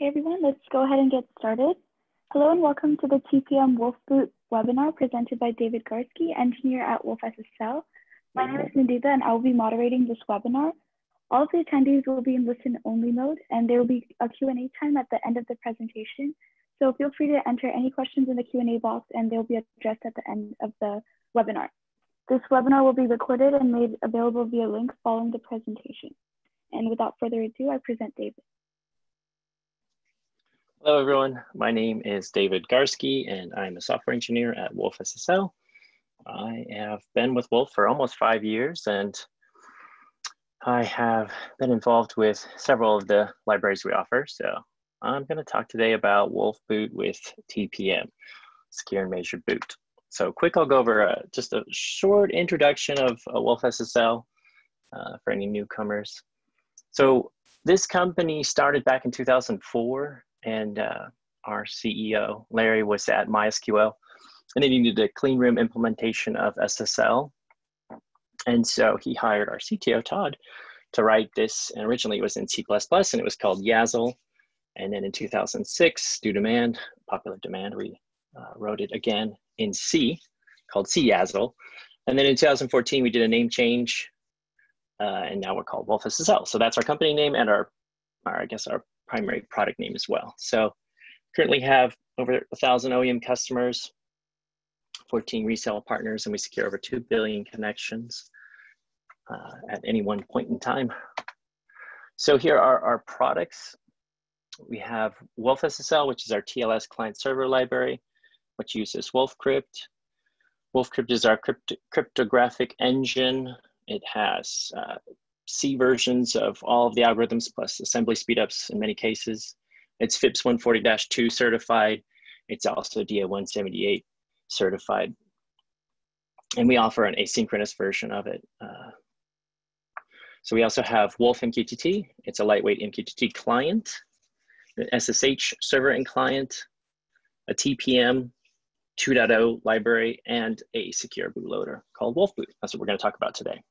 Hey everyone, let's go ahead and get started. Hello and welcome to the TPM Wolfboot webinar presented by David Garske, engineer at Wolf SSL. My name is Nandita and I will be moderating this webinar. All of the attendees will be in listen only mode and there will be a Q&A time at the end of the presentation. So feel free to enter any questions in the Q&A box and they'll be addressed at the end of the webinar. This webinar will be recorded and made available via link following the presentation. And without further ado, I present David. Hello, everyone. My name is David Garske, and I'm a software engineer at Wolf SSL. I have been with Wolf for almost five years, and I have been involved with several of the libraries we offer. So I'm going to talk today about Wolf Boot with TPM, Secure and Measured Boot. So quick, I'll go over uh, just a short introduction of uh, Wolf SSL uh, for any newcomers. So this company started back in 2004 and uh, our CEO, Larry, was at MySQL, and they needed a clean room implementation of SSL. And so he hired our CTO, Todd, to write this. And originally it was in C++, and it was called yaSSL. And then in 2006, due demand, popular demand, we uh, wrote it again in C, called CyaSSL. And then in 2014, we did a name change, uh, and now we're called Wolf SSL. So that's our company name and our, our I guess, our primary product name as well. So currently have over a thousand OEM customers, 14 resale partners, and we secure over 2 billion connections uh, at any one point in time. So here are our products. We have Wolf SSL, which is our TLS client server library, which uses WolfCrypt. WolfCrypt is our crypt cryptographic engine. It has uh, C versions of all of the algorithms plus assembly speedups in many cases. It's FIPS 140-2 certified. It's also DO 178 certified. And we offer an asynchronous version of it. Uh, so we also have Wolf MQTT. It's a lightweight MQTT client, an SSH server and client, a TPM 2.0 library, and a secure bootloader called Wolfboot. That's what we're going to talk about today.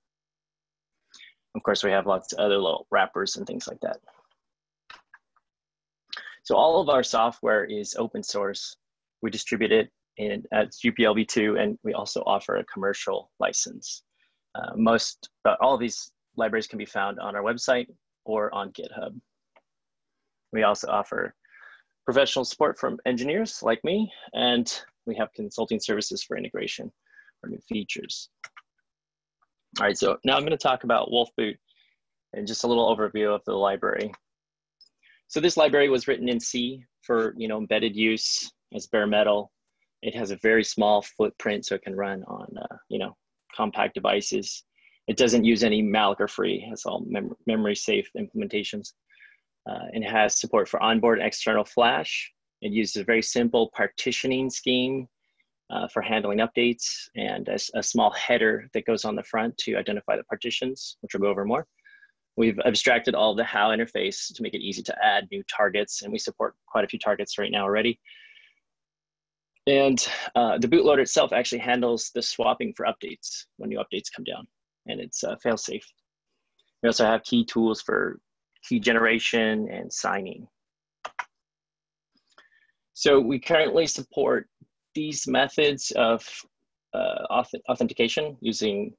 Of course, we have lots of other little wrappers and things like that. So all of our software is open source. We distribute it in, at GPL v2, and we also offer a commercial license. Uh, most, uh, all of these libraries can be found on our website or on GitHub. We also offer professional support from engineers like me, and we have consulting services for integration or new features. All right, so now I'm going to talk about Wolfboot and just a little overview of the library. So this library was written in C for you know embedded use as bare metal. It has a very small footprint, so it can run on uh, you know compact devices. It doesn't use any malloc free. It's all mem memory safe implementations. Uh, it has support for onboard and external flash. It uses a very simple partitioning scheme uh, for handling updates and a, a, small header that goes on the front to identify the partitions, which we'll go over more. We've abstracted all the HAL interface to make it easy to add new targets, and we support quite a few targets right now already. And uh, the bootloader itself actually handles the swapping for updates when new updates come down, and it's uh, fail-safe. We also have key tools for key generation and signing. So we currently support these methods of uh, auth authentication using,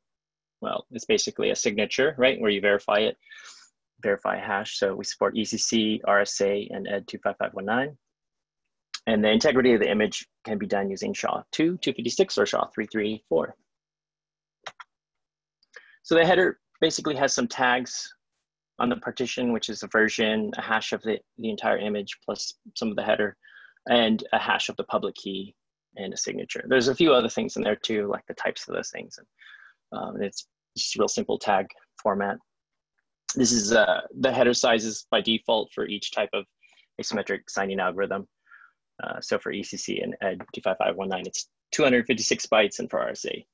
well, it's basically a signature, right, where you verify it, verify hash. So we support ECC, RSA, and ED 25519. And the integrity of the image can be done using SHA-2, 256, or SHA-384. So the header basically has some tags on the partition, which is a version, a hash of the, the entire image, plus some of the header, and a hash of the public key and a signature. There's a few other things in there too, like the types of those things. And um, it's just a real simple tag format. This is uh, the header sizes by default for each type of asymmetric signing algorithm. Uh, so for ECC and ED 25519, it's 256 bytes, and for RSA,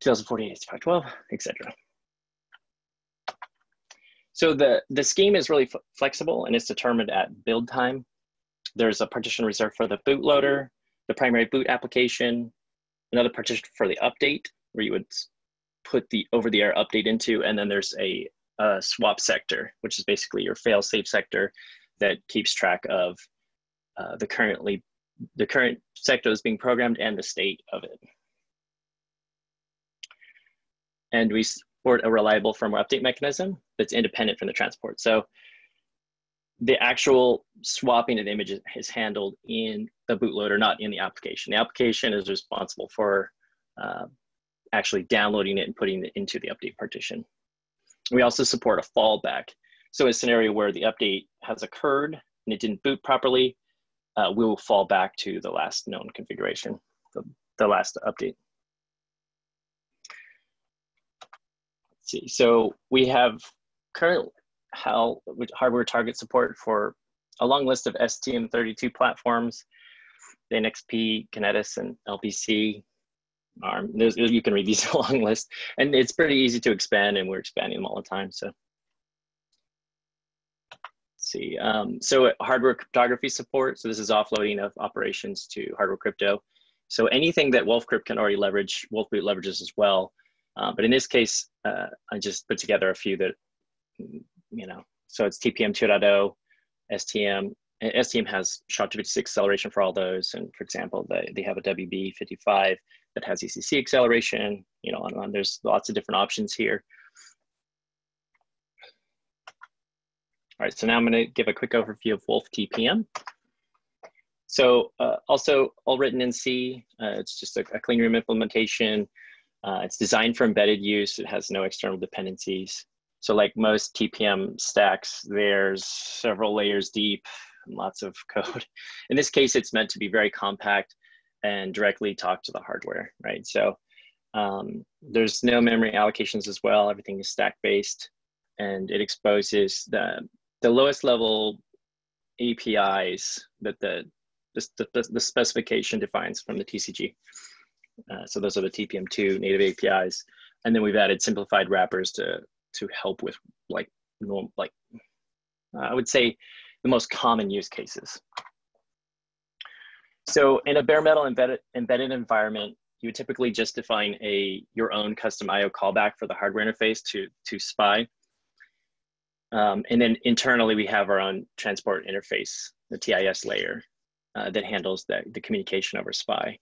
2048 it's 512, etc. So the, the scheme is really flexible and it's determined at build time. There's a partition reserved for the bootloader, the primary boot application, another partition for the update where you would put the over-the-air update into, and then there's a, a, swap sector, which is basically your fail-safe sector that keeps track of uh, the currently the current sector is being programmed and the state of it. And we support a reliable firmware update mechanism that's independent from the transport. So the actual swapping of images is handled in the bootloader, not in the application. The application is responsible for uh, actually downloading it and putting it into the update partition. We also support a fallback. So a scenario where the update has occurred and it didn't boot properly, uh, we will fall back to the last known configuration, the, the last update. See, so we have current HAL hardware target support for a long list of STM32 platforms, NXP, Kinetis, and LPC. ARM. There's, you can read these long list, and it's pretty easy to expand, and we're expanding them all the time. So see. Um, so hardware cryptography support. So this is offloading of operations to hardware crypto. So anything that Wolfcrypt can already leverage, Wolfboot leverages as well. Uh, but in this case, uh, I just put together a few that, you know, so it's TPM 2.0, STM. STM has SHA-256 acceleration for all those. And for example, they, they have a WB55 that has ECC acceleration, you know, and on. There's lots of different options here. All right, so now I'm gonna give a quick overview of Wolf TPM. So uh, also all written in C, uh, it's just a, a, clean room implementation. Uh, it's designed for embedded use. It has no external dependencies. So like most TPM stacks, there's several layers deep and lots of code. In this case, it's meant to be very compact and directly talk to the hardware, right? So um, there's no memory allocations as well. Everything is stack based and it exposes the the lowest level APIs that the, the, the, the specification defines from the TCG. Uh, so those are the TPM2 native APIs. And then we've added simplified wrappers to, to help with like, norm, like I would say the most common use cases. So in a bare metal embedded, embedded environment, you would typically just define a your own custom IO callback for the hardware interface to, to SPI. Um, and then internally, we have our own transport interface, the TIS layer uh, that handles the, the communication over SPI.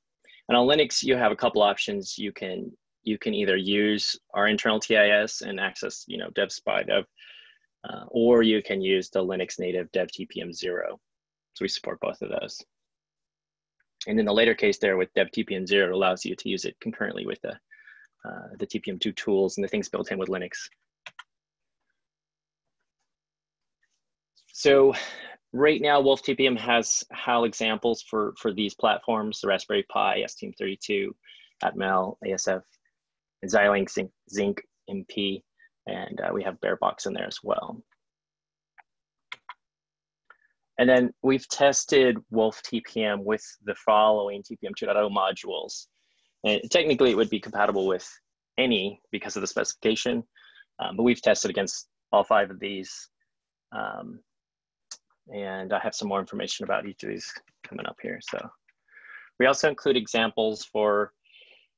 And on Linux, you have a couple options. You can you can either use our internal TIS and access, you know, dev SPI dev, uh, or you can use the Linux native dev TPM zero. So we support both of those. And in the later case there with dev TPM zero, it allows you to use it concurrently with the, uh, the TPM2 tools and the things built in with Linux. So right now, Wolf TPM has HAL examples for, for these platforms, the Raspberry Pi, STM32, Atmel, ASF, Xilinx Zynq, MP, and uh, we have Barebox in there as well. And then we've tested Wolf TPM with the following TPM 2.0 modules. And technically it would be compatible with any because of the specification, um, but we've tested against all five of these. Um, and I have some more information about each of these coming up here. So we also include examples for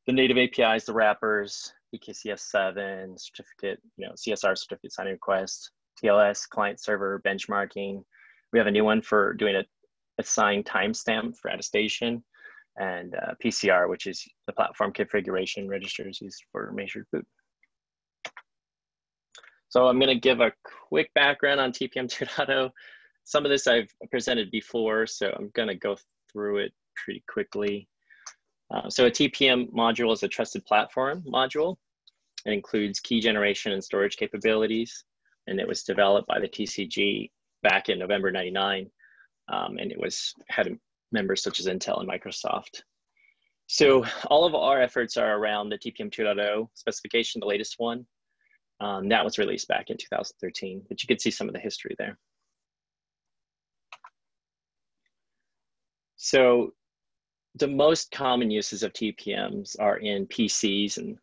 the native APIs, the wrappers, PKCS7, certificate, you know, CSR certificate signing request, TLS, client server, benchmarking. We have a new one for doing a assigned timestamp for attestation and uh, PCR, which is the platform configuration registers used for measured boot. So I'm gonna give a quick background on TPM 2.0 some of this I've presented before, so I'm gonna go through it pretty quickly. Uh, so a TPM module is a trusted platform module. It includes key generation and storage capabilities, and it was developed by the TCG back in November 99, um, and it was had members such as Intel and Microsoft. So all of our efforts are around the TPM 2.0 specification, the latest one. Um, that was released back in 2013, but you can see some of the history there. So the most common uses of TPMs are in PCs and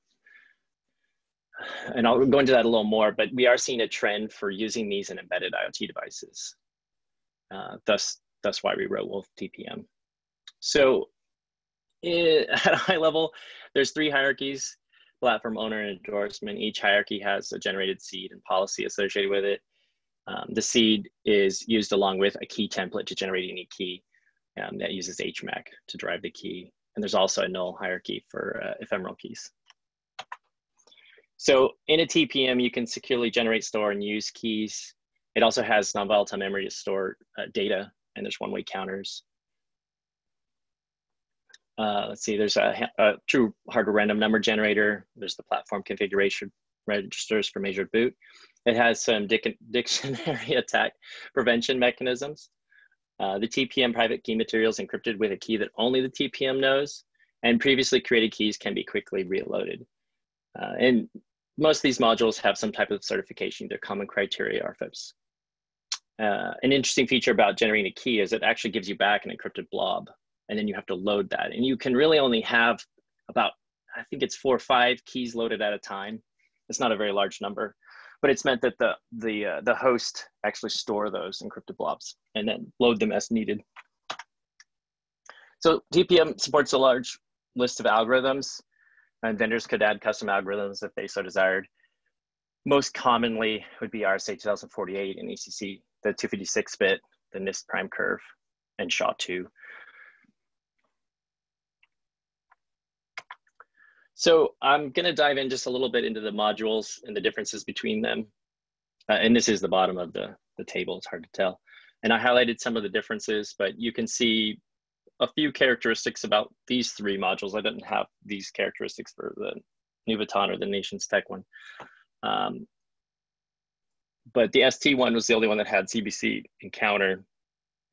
and I'll go into that a little more, but we are seeing a trend for using these in embedded IoT devices. Uh, thus, that's why we wrote Wolf TPM. So it, at a high level, there's three hierarchies, platform owner and endorsement. Each hierarchy has a generated seed and policy associated with it. Um, the seed is used along with a key template to generate any key um, that uses HMAC to drive the key. And there's also a null hierarchy for uh, ephemeral keys. So in a TPM, you can securely generate, store, and use keys. It also has non-volatile memory to store uh, data, and there's one-way counters. Uh, let's see, there's a, a, true hardware random number generator. There's the platform configuration registers for measured boot. It has some dic dictionary attack prevention mechanisms. Uh, the TPM private key material is encrypted with a key that only the TPM knows, and previously created keys can be quickly reloaded. Uh, and most of these modules have some type of certification, they're common criteria RFIPS. Uh, an interesting feature about generating a key is it actually gives you back an encrypted blob, and then you have to load that. And you can really only have about, I think it's four or five keys loaded at a time. It's not a very large number but it's meant that the the uh, the host actually store those encrypted blobs and then load them as needed. So TPM supports a large list of algorithms, and vendors could add custom algorithms if they so desired. Most commonly would be RSA 2048 and ECC, the 256-bit, the NIST prime curve, and SHA-2. So I'm going to dive in just a little bit into the modules and the differences between them. Uh, and this is the bottom of the, the table, it's hard to tell. And I highlighted some of the differences, but you can see a few characteristics about these three modules. I didn't have these characteristics for the Nuvoton or the Nations Tech one. Um, but the ST one was the only one that had CBC encounter.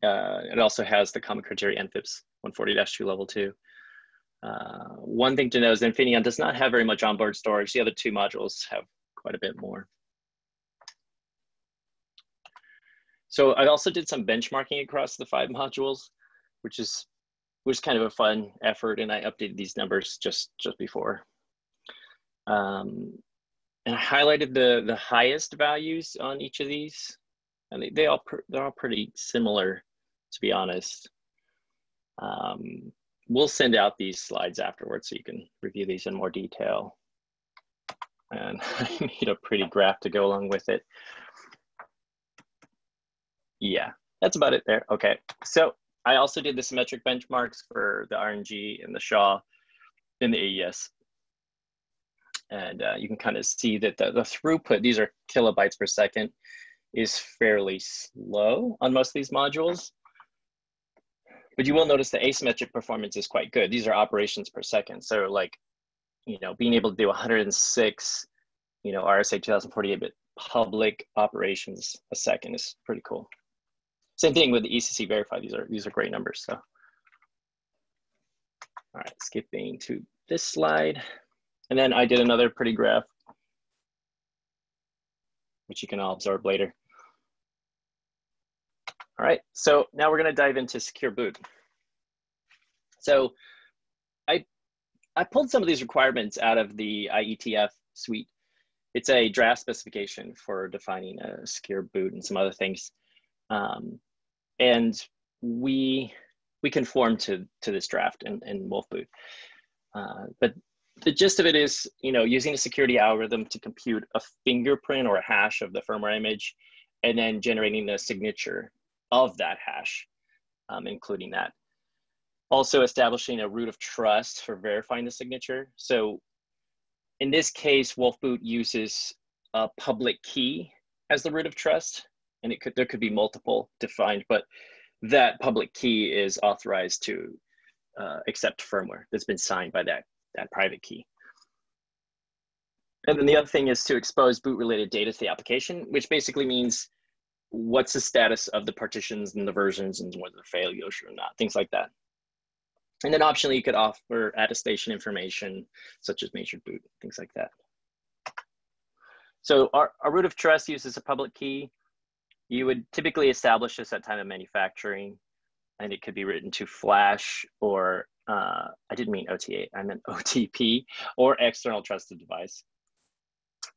Uh, it also has the common criteria NFIPS 140-2 level two. Uh, one thing to know is Infineon does not have very much onboard storage. The other two modules have quite a bit more. So I also did some benchmarking across the five modules, which is was kind of a fun effort, and I updated these numbers just just before. Um, and I highlighted the the highest values on each of these, and they, they all they're all pretty similar, to be honest. Um, we'll send out these slides afterwards so you can review these in more detail. And I need a pretty graph to go along with it. Yeah, that's about it there. Okay, so I also did the symmetric benchmarks for the RNG and the SHA in the AES. And uh, you can kind of see that the, the throughput, these are kilobytes per second, is fairly slow on most of these modules. But you will notice the asymmetric performance is quite good. These are operations per second. So like, you know, being able to do 106, you know, RSA 2048-bit public operations a second is pretty cool. Same thing with the ECC verify. These are these are great numbers. So, all right, skipping to this slide, and then I did another pretty graph, which you can all absorb later. All right, so now we're gonna dive into secure boot. So I, I pulled some of these requirements out of the IETF SUIT. It's a draft specification for defining a secure boot and some other things. Um, and we, we conform to, to this draft in, in Wolfboot. Uh, but the gist of it is, you know, using a security algorithm to compute a fingerprint or a hash of the firmware image, and then generating the signature of that hash, um, including that. Also establishing a root of trust for verifying the signature. So in this case, Wolfboot uses a public key as the root of trust, and it could there could be multiple defined, but that public key is authorized to uh, accept firmware that's been signed by that, that private key. And then the other thing is to expose boot related data to the application, which basically means what's the status of the partitions and the versions and whether they're failures or not, things like that. And then optionally, you could offer attestation information such as measured boot, things like that. So our, our root of trust uses a public key. You would typically establish this at time of manufacturing, and it could be written to flash or, uh, I didn't mean OTA, I meant OTP, or external trusted device.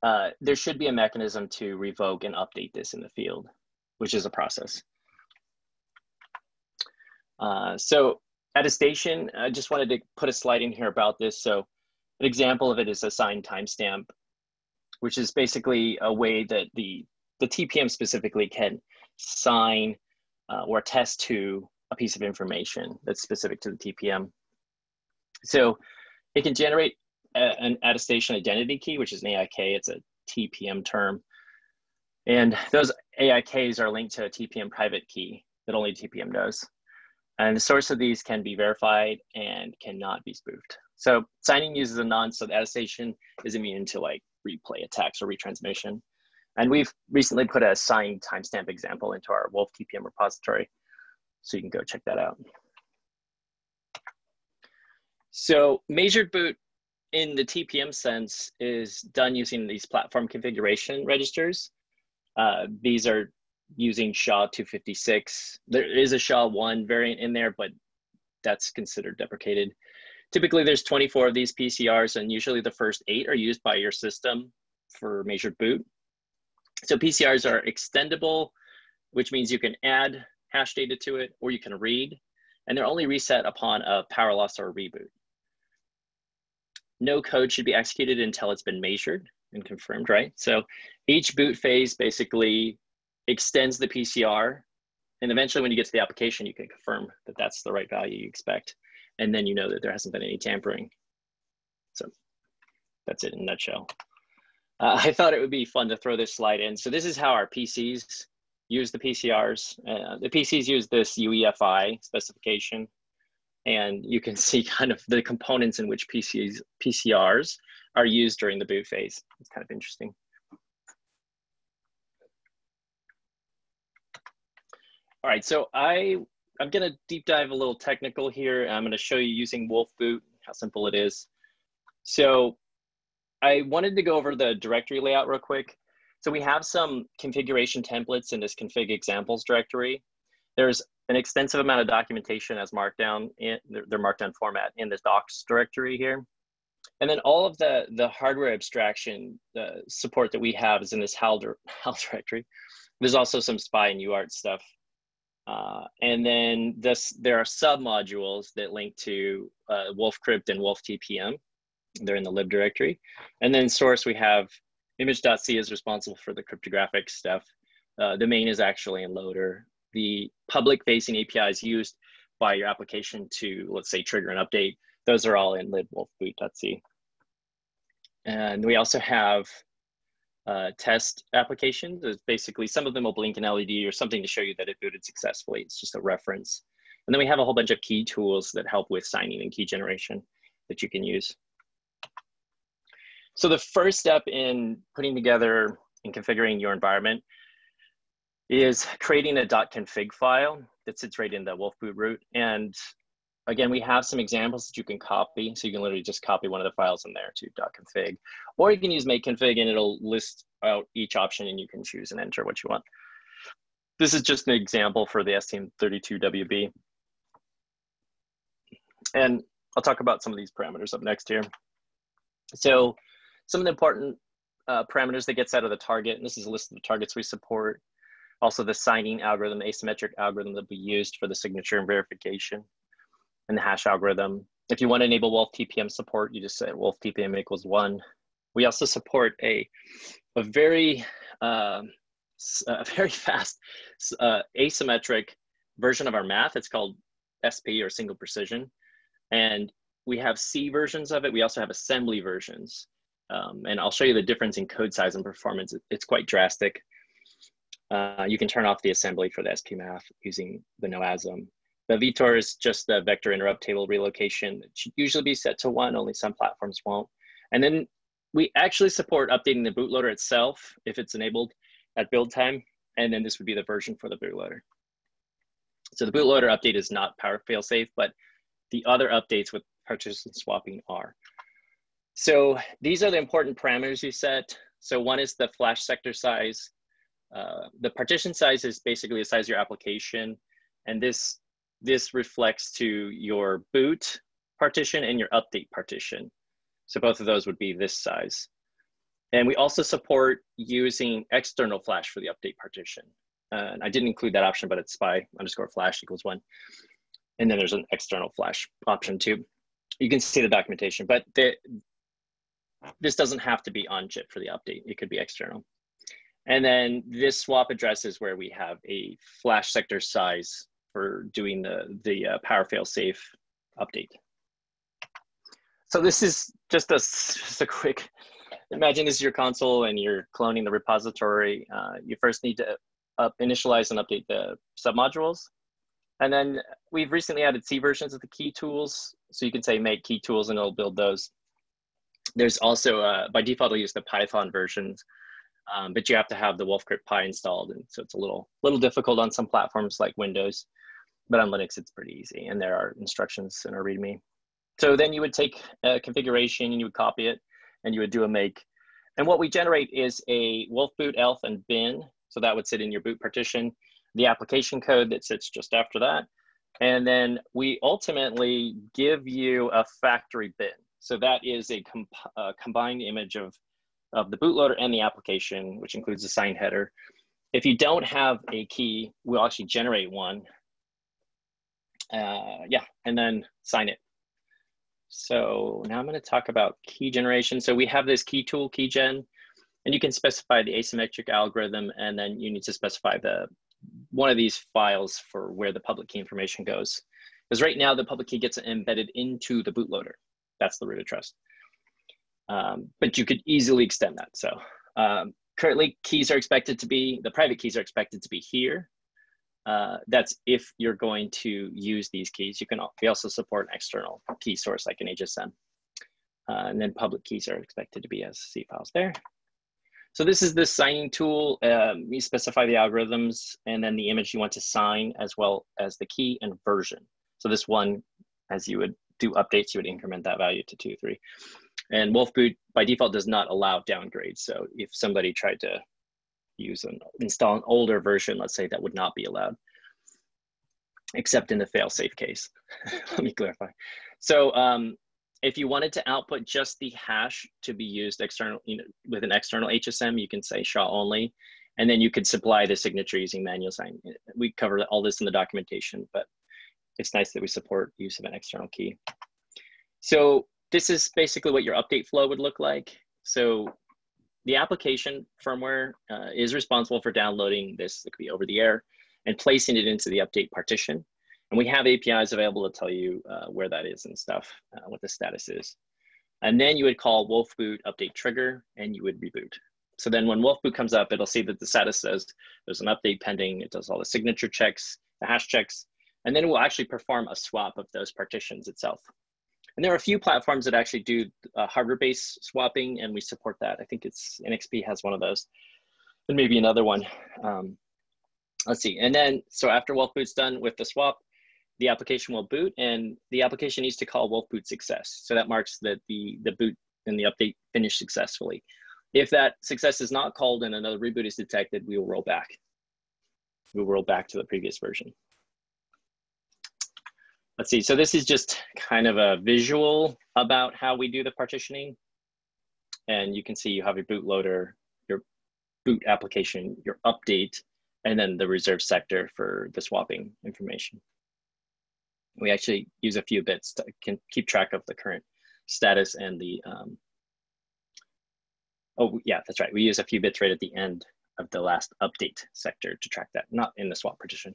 Uh, there should be a mechanism to revoke and update this in the field which is a process. Uh, so attestation, I just wanted to put a slide in here about this. So an example of it is assigned timestamp, which is basically a way that the the TPM specifically can sign uh, or attest to a piece of information that's specific to the TPM. So it can generate a, an attestation identity key, which is an AIK. It's a TPM term. And those AIKs are linked to a TPM private key that only TPM does. And the source of these can be verified and cannot be spoofed. So signing uses a nonce, so the attestation is immune to like replay attacks or retransmission. And we've recently put a signed timestamp example into our Wolf TPM repository. So you can go check that out. So measured boot in the TPM sense is done using these platform configuration registers. Uh, these are using SHA-256. There is a SHA-1 variant in there, but that's considered deprecated. Typically, there's 24 of these PCRs, and usually the first eight are used by your system for measured boot. So PCRs are extendable, which means you can add hash data to it or you can read, and they're only reset upon a power loss or a reboot. No code should be executed until it's been measured and confirmed, right? So each boot phase basically extends the PCR, and eventually when you get to the application, you can confirm that that's the right value you expect, and then you know that there hasn't been any tampering. So that's it in a nutshell. Uh, I thought it would be fun to throw this slide in. So this is how our PCs use the PCRs. Uh, the PCs use this UEFI specification, and you can see kind of the components in which PCs, PCRs are used during the boot phase. It's kind of interesting. All right, so I, I'm gonna deep dive a little technical here. I'm gonna show you using Wolf Boot, how simple it is. So I wanted to go over the directory layout real quick. So we have some configuration templates in this config examples directory. There's an extensive amount of documentation as markdown in their markdown format in this docs directory here. And then all of the, the hardware abstraction the support that we have is in this HAL, HAL directory. There's also some SPI and UART stuff. Uh, and then this, there are sub modules that link to uh, WolfCrypt and Wolf TPM. They're in the lib directory. And then source, we have image.c is responsible for the cryptographic stuff. Uh, the main is actually in loader. The public facing API is used by your application to, let's say, trigger an update, those are all in libwolfboot.c. And we also have uh, test applications. It's basically, some of them will blink an LED or something to show you that it booted successfully. It's just a reference. And then we have a whole bunch of key tools that help with signing and key generation that you can use. So the first step in putting together and configuring your environment is creating a .config file that sits right in the Wolfboot root. And again, we have some examples that you can copy. So you can literally just copy one of the files in there to .config. Or you can use make config and it'll list out each option and you can choose and enter what you want. This is just an example for the STM32WB. And I'll talk about some of these parameters up next here. So some of the important uh, parameters that gets out of the target, and this is a list of the targets we support. Also the signing algorithm, asymmetric algorithm that we used for the signature and verification, and the hash algorithm. If you want to enable Wolf TPM support, you just say Wolf TPM equals one. We also support a, a very, uh, a very fast uh, asymmetric version of our math. It's called SP or single precision. And we have C versions of it. We also have assembly versions. Um, and I'll show you the difference in code size and performance. It's quite drastic. Uh, you can turn off the assembly for the SP math using the NOASM. The VTOR is just the vector interrupt table relocation. It should usually be set to one, only some platforms won't. And then we actually support updating the bootloader itself if it's enabled at build time. And then this would be the version for the bootloader. So the bootloader update is not power fail safe, but the other updates with partition swapping are. So these are the important parameters you set. So one is the flash sector size. Uh, the partition size is basically the size of your application. And this, this reflects to your boot partition and your update partition. So both of those would be this size. And we also support using external flash for the update partition. Uh, I didn't include that option, but it's SPI underscore flash equals one. And then there's an external flash option too. You can see the documentation, but the, this doesn't have to be on chip for the update. It could be external. And then this swap address is where we have a flash sector size for doing the, the uh, power fail safe update. So this is just a, just a quick, imagine this is your console and you're cloning the repository. Uh, you first need to up, initialize and update the submodules. And then we've recently added C versions of the key tools. So you can say make key tools and it'll build those. There's also, uh, by default, I'll use the Python versions, um, but you have to have the WolfCrypt Py installed. And so it's a little, little difficult on some platforms like Windows, but on Linux, it's pretty easy. And there are instructions in our README. So then you would take a configuration and you would copy it and you would do a make. And what we generate is a wolf boot, elf, and bin. So that would sit in your boot partition the application code that sits just after that. And then we ultimately give you a factory bin. So that is a, comp combined image of, of the bootloader and the application, which includes the sign header. If you don't have a key, we'll actually generate one. Uh, yeah, and then sign it. So now I'm going to talk about key generation. So we have this key tool, keygen, and you can specify the asymmetric algorithm, and then you need to specify the one of these files for where the public key information goes. Because right now the public key gets embedded into the bootloader. That's the root of trust. Um, but you could easily extend that. So um, currently keys are expected to be, the private keys are expected to be here. Uh, that's if you're going to use these keys. You can we also support an external key source like an HSM. Uh, and then public keys are expected to be as C files there. So this is the signing tool. Um, you specify the algorithms and then the image you want to sign as well as the key and version. So this one, as you would do updates, you would increment that value to two, three. And Wolfboot by default does not allow downgrades. So if somebody tried to use an install an older version, let's say that would not be allowed, except in the fail-safe case. Let me clarify. So um, if you wanted to output just the hash to be used external, you know, with an external HSM, you can say SHA only, and then you could supply the signature using manual sign. We cover all this in the documentation, but it's nice that we support use of an external key. So this is basically what your update flow would look like. So the application firmware uh, is responsible for downloading this, it could be over the air, and placing it into the update partition. And we have APIs available to tell you uh, where that is and stuff, uh, what the status is. And then you would call wolfboot update trigger and you would reboot. So then when wolfboot comes up, it'll see that the status says there's an update pending. It does all the signature checks, the hash checks, and then it will actually perform a swap of those partitions itself. And there are a few platforms that actually do uh, hardware-based swapping, and we support that. I think it's NXP has one of those, and maybe another one. Um, let's see. And then, so after Wolfboot's done with the swap, the application will boot and the application needs to call wolf boot success. So that marks that the, the boot and the update finished successfully. If that success is not called and another reboot is detected, we will roll back. We will roll back to the previous version. Let's see, so this is just kind of a visual about how we do the partitioning. And you can see you have your bootloader, your boot application, your update, and then the reserve sector for the swapping information we actually use a few bits to can keep track of the current status and the, um, oh yeah, that's right. We use a few bits right at the end of the last update sector to track that, not in the swap partition.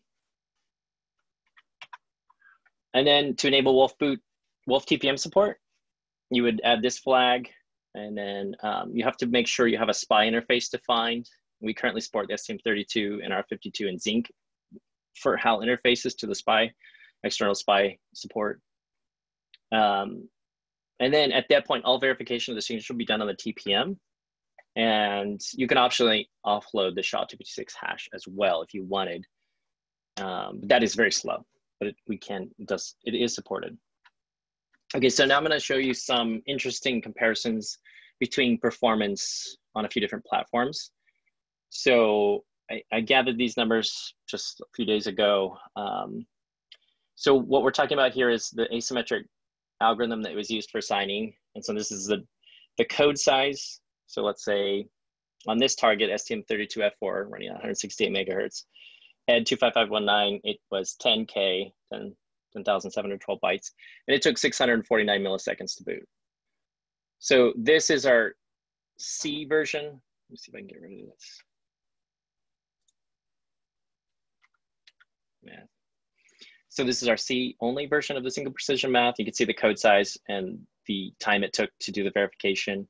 And then to enable Wolf boot, Wolf TPM support, you would add this flag and then um, you have to make sure you have a SPI interface defined. We currently support the STM32 and R52 and Zynq for HAL interfaces to the SPI, external SPI support. Um, and then at that point, all verification of the signature will be done on the TPM. And you can optionally offload the SHA-256 hash as well if you wanted. Um, but that is very slow, but it, we can, it, does, it is supported. Okay, so now I'm gonna show you some interesting comparisons between performance on a few different platforms. So I, I gathered these numbers just a few days ago. Um, so what we're talking about here is the asymmetric algorithm that was used for signing. And so this is the, the code size. So let's say on this target, STM32F4 running at 168 megahertz, had 25519, it was 10K, 10,712 10, bytes, and it took 649 milliseconds to boot. So this is our C version. Let me see if I can get rid of this. Yeah. So this is our C only version of the single precision math. You can see the code size and the time it took to do the verification.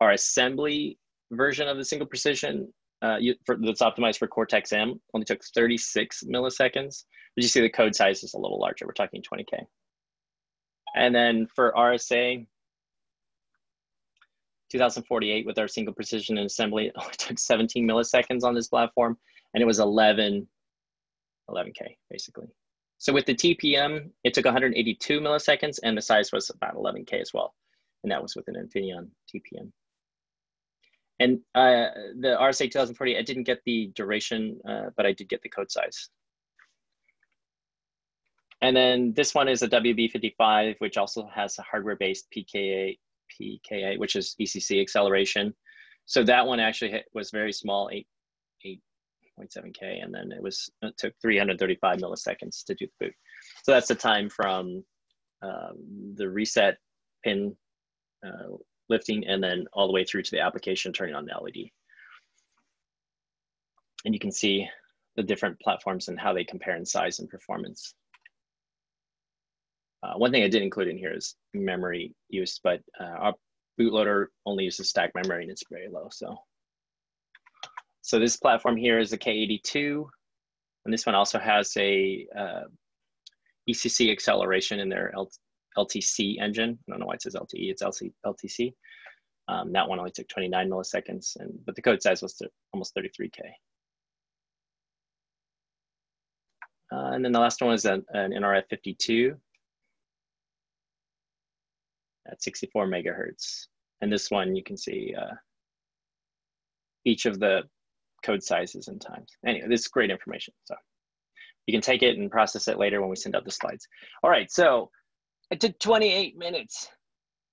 Our assembly version of the single precision uh, you, for, that's optimized for Cortex M only took 36 milliseconds. But you see the code size is a little larger. We're talking 20K. And then for RSA, 2048 with our single precision and assembly, it only took 17 milliseconds on this platform, and it was 11, 11K basically. So with the TPM, it took 182 milliseconds, and the size was about 11K as well, and that was with an Infineon TPM. And uh, the RSA 2040, I didn't get the duration, uh, but I did get the code size. And then this one is a WB55, which also has a hardware-based PKA, PKA, which is ECC acceleration. So that one actually was very small, 8, 8.7K, and then it was it took 335 milliseconds to do the boot. So that's the time from um, the reset pin uh, lifting and then all the way through to the application turning on the LED. And you can see the different platforms and how they compare in size and performance. Uh, one thing I did include in here is memory use, but uh, our bootloader only uses stack memory and it's very low. So, so this platform here is a K82, and this one also has a uh, ECC acceleration in their L LTC engine. I don't know why it says LTE, it's LC LTC. Um, that one only took 29 milliseconds, and but the code size was almost 33K. Uh, and then the last one is an, an NRF52 at 64 megahertz. And this one you can see uh, each of the code sizes and times. Anyway, this is great information. So you can take it and process it later when we send out the slides. All right, so it took 28 minutes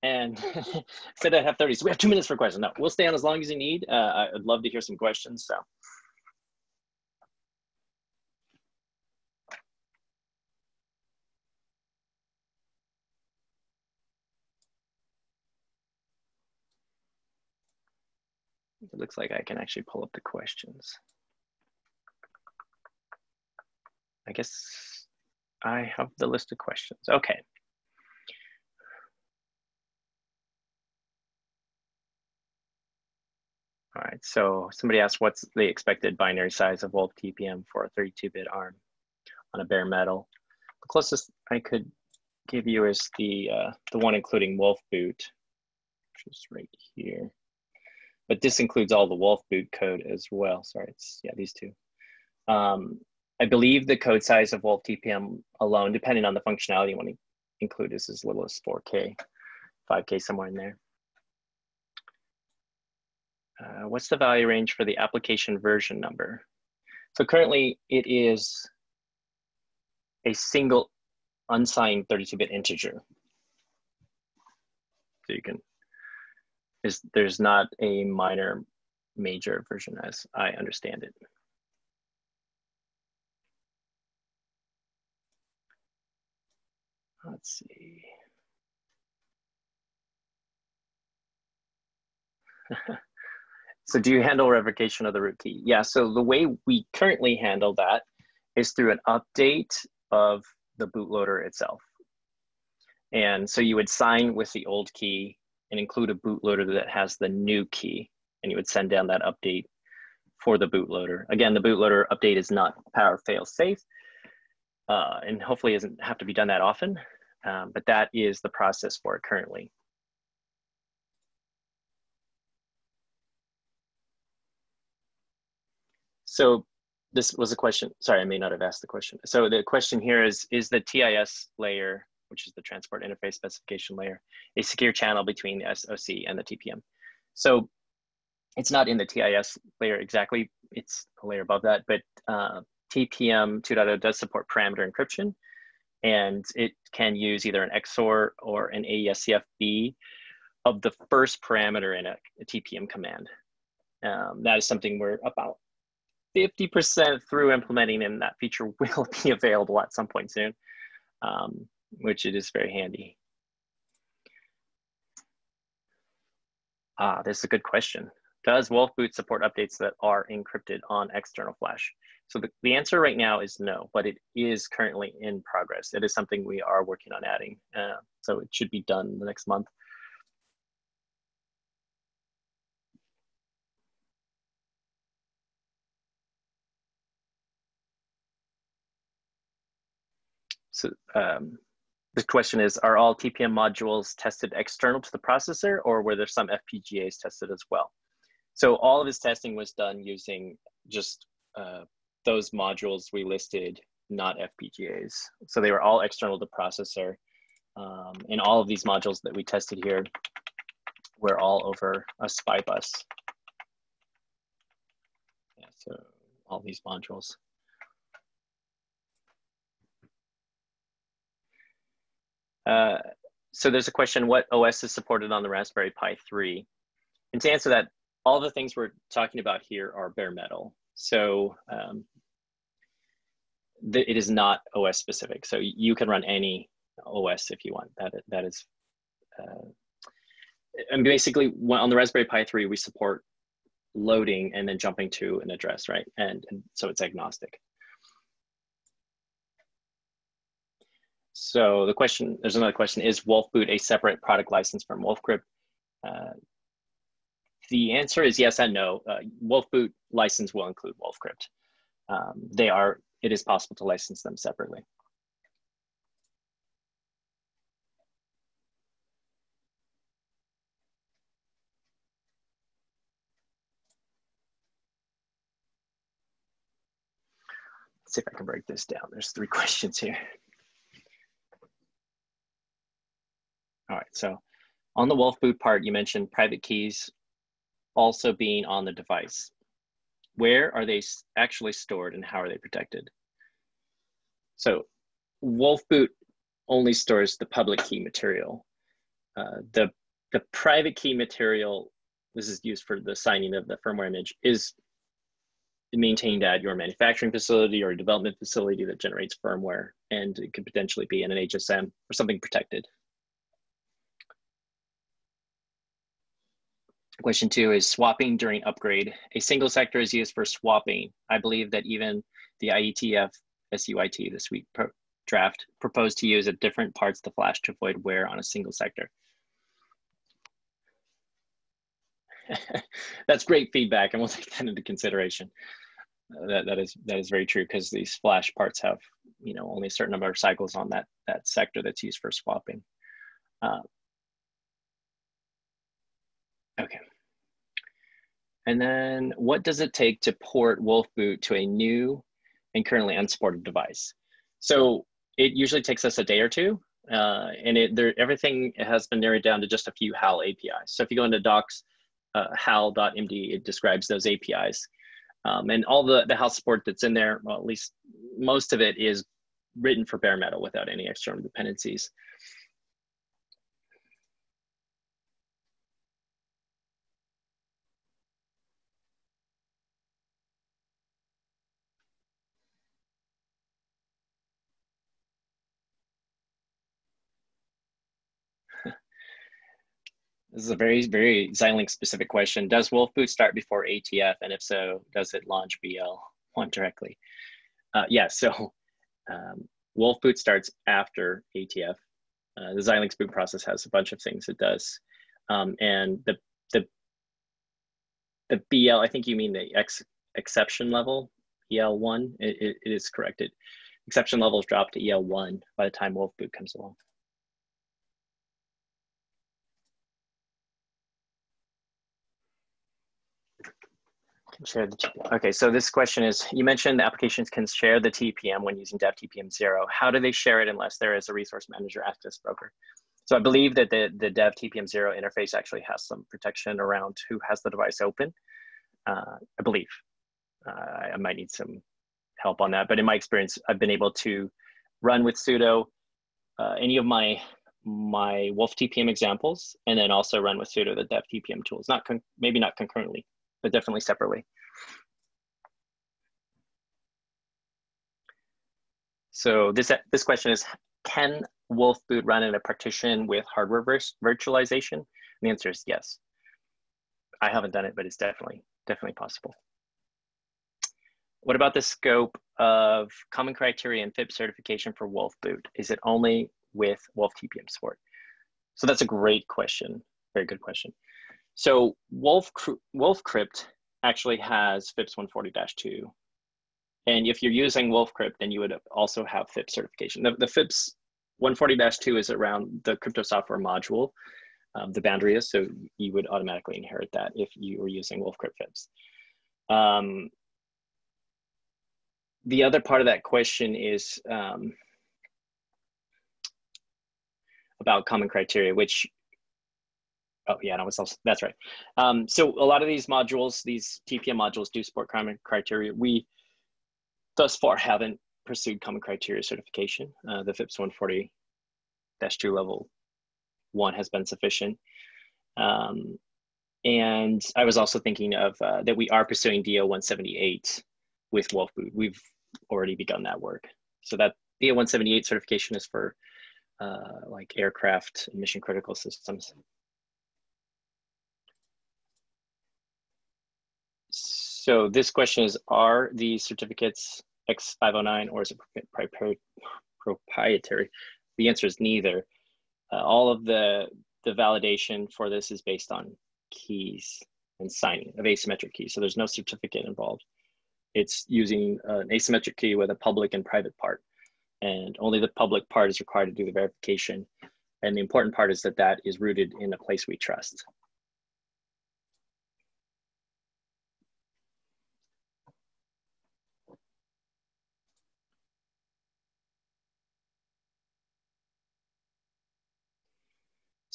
and said I'd have 30. So we have two minutes for questions. No, we'll stay on as long as you need. Uh, I'd love to hear some questions. So. It looks like I can actually pull up the questions. I guess I have the list of questions. Okay. All right, so somebody asked what's the expected binary size of Wolf TPM for a 32-bit ARM on a bare metal. The closest I could give you is the, uh, the one including Wolf boot, which is right here but this includes all the Wolf boot code as well. Sorry, it's, yeah, these two. Um, I believe the code size of Wolf TPM alone, depending on the functionality you want to include, is as little as 4K, 5K, somewhere in there. Uh, what's the value range for the application version number? So currently it is a single unsigned 32-bit integer. So you can is there's not a minor major version as I understand it. Let's see. so do you handle revocation of the root key? Yeah, so the way we currently handle that is through an update of the bootloader itself. And so you would sign with the old key and include a bootloader that has the new key. And you would send down that update for the bootloader. Again, the bootloader update is not power fail safe uh, and hopefully doesn't have to be done that often, um, but that is the process for it currently. So this was a question, sorry, I may not have asked the question. So the question here is, is the TIS layer which is the transport interface specification layer, a secure channel between SOC and the TPM. So it's not in the TIS layer exactly, it's a layer above that, but uh, TPM 2.0 does support parameter encryption, and it can use either an XOR or an AES-CFB of the first parameter in a, a TPM command. Um, that is something we're about 50% through implementing, and that feature will be available at some point soon. Um, which it is very handy. Ah, this is a good question. Does Wolf Boot support updates that are encrypted on external flash? So the, the answer right now is no, but it is currently in progress. It is something we are working on adding. Uh, so it should be done the next month. So um, the question is, are all TPM modules tested external to the processor or were there some FPGAs tested as well? So all of his testing was done using just uh, those modules we listed, not FPGAs. So they were all external to the processor. Um, and all of these modules that we tested here were all over a SPI bus. Yeah, so all these modules. Uh, so there's a question, what OS is supported on the Raspberry Pi 3? And to answer that, all the things we're talking about here are bare metal. So um, it is not OS specific. So you can run any OS if you want. That that is, uh, and basically on the Raspberry Pi 3, we support loading and then jumping to an address, right? And, and so it's agnostic. So the question, there's another question, is Wolfboot a separate product license from Wolfcrypt? Uh, the answer is yes and no. Uh, Wolfboot license will include Wolfcrypt. Um, they are, it is possible to license them separately. Let's see if I can break this down. There's three questions here. All right, so on the Wolf Boot part, you mentioned private keys also being on the device. Where are they actually stored and how are they protected? So Wolf Boot only stores the public key material. Uh, the, the private key material, this is used for the signing of the firmware image, is maintained at your manufacturing facility or development facility that generates firmware, and it could potentially be in an HSM or something protected. Question two is swapping during upgrade. A single sector is used for swapping. I believe that even the IETF SUIT, this week pro draft, proposed to use at different parts of the flash to avoid wear on a single sector. That's great feedback, and we'll take that into consideration. Uh, that, that is that is very true because these flash parts have you know only a certain number of cycles on that that sector that's used for swapping. Uh, okay. And then what does it take to port Wolfboot to a new and currently unsupported device? So it usually takes us a day or two. Uh, and it, there, everything has been narrowed down to just a few HAL APIs. So if you go into docs, uh, hal.md, it describes those APIs. Um, and all the, the HAL support that's in there, well, at least most of it is written for bare metal without any external dependencies. This is a very, very Xilinx specific question. Does Wolfboot start before ATF? And if so, does it launch BL1 directly? Uh, yeah, so um, Wolfboot starts after ATF. Uh, the Xilinx boot process has a bunch of things it does. Um, and the, the, the BL, I think you mean the ex, exception level, EL1, it, it, is corrected. Exception levels drop to EL1 by the time Wolfboot comes along. Share the TPM. Okay, so this question is, you mentioned the applications can share the TPM when using dev TPM zero. How do they share it unless there is a resource manager access broker? So I believe that the, the dev TPM zero interface actually has some protection around who has the device open. Uh, I believe. Uh, I might need some help on that, but in my experience, I've been able to run with sudo uh, any of my my Wolf TPM examples, and then also run with sudo the dev TPM tools. Not maybe not concurrently, but definitely separately. So this, this question is, can Wolf boot run in a partition with hardware virtualization? And the answer is yes. I haven't done it, but it's definitely, definitely possible. what about the scope of common criteria and FIPS certification for Wolf Boot? Is it only with Wolf TPM support? So that's a great question. Very good question. So Wolf, Wolf Crypt actually has FIPS 140-2. And if you're using Wolf Crypt, then you would also have FIPS certification. The, the FIPS 140-2 is around the crypto software module, um, the boundary is, so you would automatically inherit that if you were using Wolf Crypt FIPS. Um, the other part of that question is um, about common criteria, which, oh yeah, no, also, that's right. Um, so a lot of these modules, these TPM modules do support common criteria. We thus far haven't pursued common criteria certification. Uh, the FIPS 140-2 level one has been sufficient. Um, and I was also thinking of uh, that we are pursuing DO 178 with Wolf Boot. We've already begun that work. So that DO 178 certification is for uh, like aircraft and mission critical systems. So this question is, are these certificates X509 or is it proprietary? The answer is neither. Uh, all of the, the validation for this is based on keys and signing of asymmetric keys. So there's no certificate involved. It's using an asymmetric key with a public and private part. And only the public part is required to do the verification. And the important part is that that is rooted in a place we trust.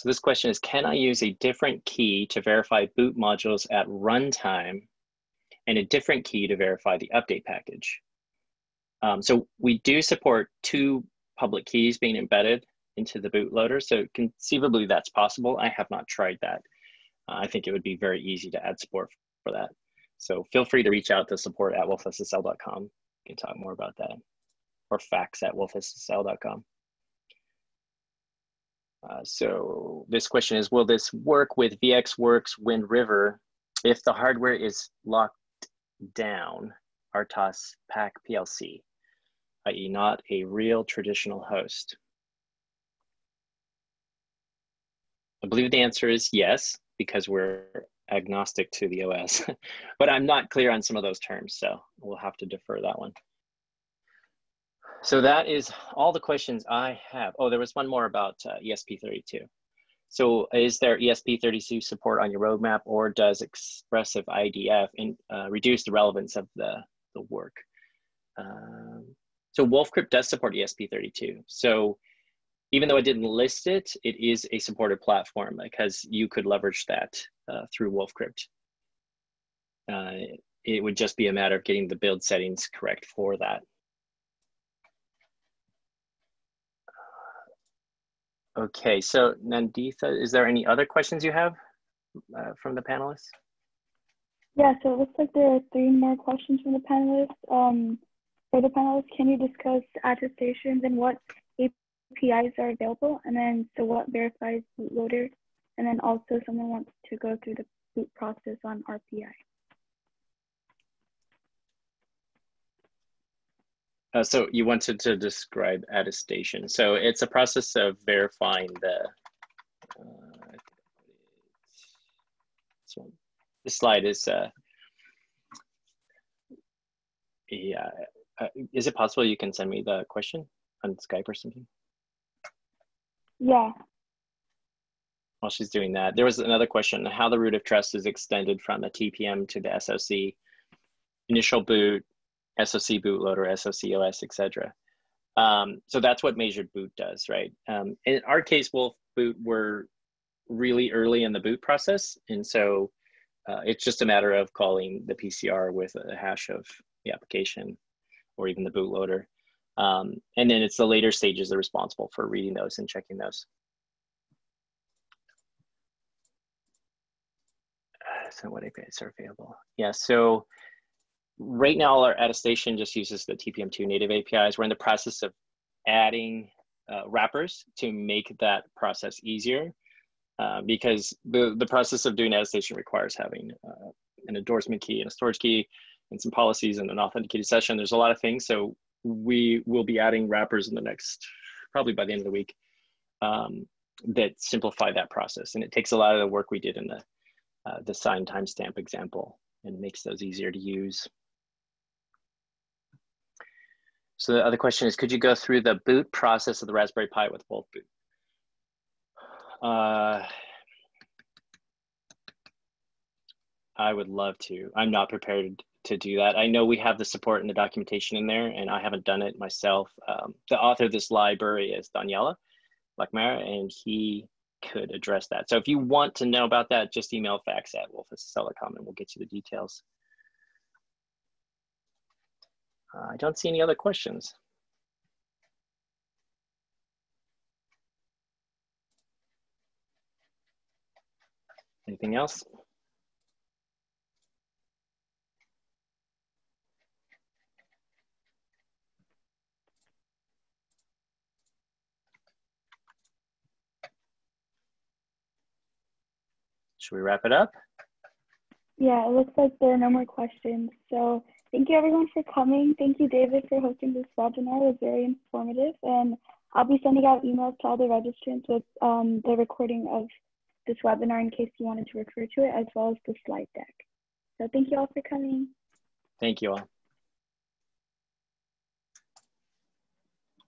So this question is, can I use a different key to verify boot modules at runtime and a different key to verify the update package? Um, so we do support two public keys being embedded into the bootloader. So conceivably that's possible. I have not tried that. Uh, I think it would be very easy to add support for that. So feel free to reach out to support at wolfssl.com. You can talk more about that or facts at wolfssl.com. Uh, so this question is, will this work with VxWorks Wind River if the hardware is locked down, RTOS PAC PLC, i.e. not a real traditional host? I believe the answer is yes, because we're agnostic to the OS, but I'm not clear on some of those terms, so we'll have to defer that one. So that is all the questions I have. Oh, there was one more about uh, ESP32. So is there ESP32 support on your roadmap or does Espressif IDF in, uh, reduce the relevance of the, the work? Um, so WolfCrypt does support ESP32. So even though I didn't list it, it is a supported platform because you could leverage that uh, through WolfCrypt. Uh, it would just be a matter of getting the build settings correct for that. Okay, so Nanditha, is there any other questions you have uh, from the panelists? Yeah, so it looks like there are three more questions from the panelists. Um, for the panelists, can you discuss attestations and what APIs are available? And then, so what verifies bootloader? And then also someone wants to go through the boot process on RPI. Uh, so you wanted to describe attestation. So it's a process of verifying the, uh, this slide is, uh, yeah, uh, is it possible you can send me the question on Skype or something? Yeah. While she's doing that, there was another question, how the root of trust is extended from the TPM to the SOC, initial boot, SOC bootloader, SOC OS, etc. Um, so that's what measured boot does, right? Um, in our case, Wolf Boot, we're really early in the boot process. And so uh, it's just a matter of calling the PCR with a hash of the application or even the bootloader. Um, and then it's the later stages that are responsible for reading those and checking those. So what APIs are available? Yeah, so right now our attestation just uses the TPM2 native APIs. We're in the process of adding uh, wrappers to make that process easier uh, because the, the process of doing attestation requires having uh, an endorsement key and a storage key. and some policies and an authenticated session. There's a lot of things. So we will be adding wrappers in the next, probably by the end of the week, um, that simplify that process. And it takes a lot of the work we did in the, uh, the sign timestamp example and makes those easier to use. So the other question is, could you go through the boot process of the Raspberry Pi with Wolf Boot? Uh, I would love to. I'm not prepared to do that. I know we have the support and the documentation in there, and I haven't done it myself. Um, the author of this library is Daniele Lacamera, and he could address that. So if you want to know about that, just email facts at wolfssl.com and we'll get you the details. Uh, I don't see any other questions. Anything else? Should we wrap it up? Yeah, it looks like there are no more questions. So thank you everyone for coming. Thank you, David, for hosting this webinar. It was very informative. And I'll be sending out emails to all the registrants with um, the recording of this webinar in case you wanted to refer to it, as well as the slide deck. So thank you all for coming. Thank you all.